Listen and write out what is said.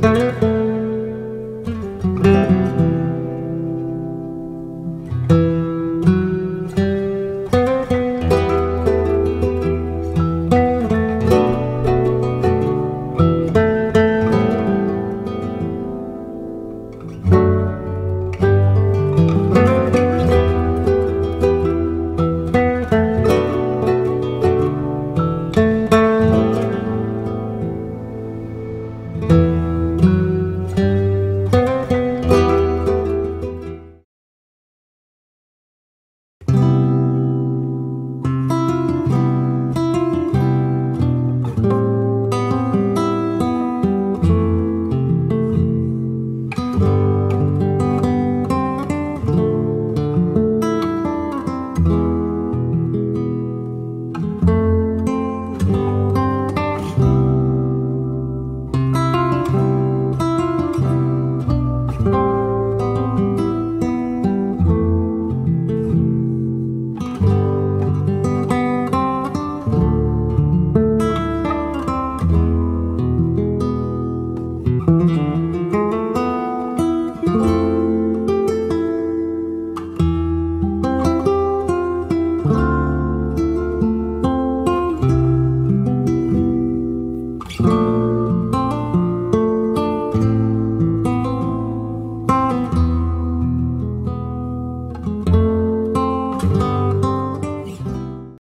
Música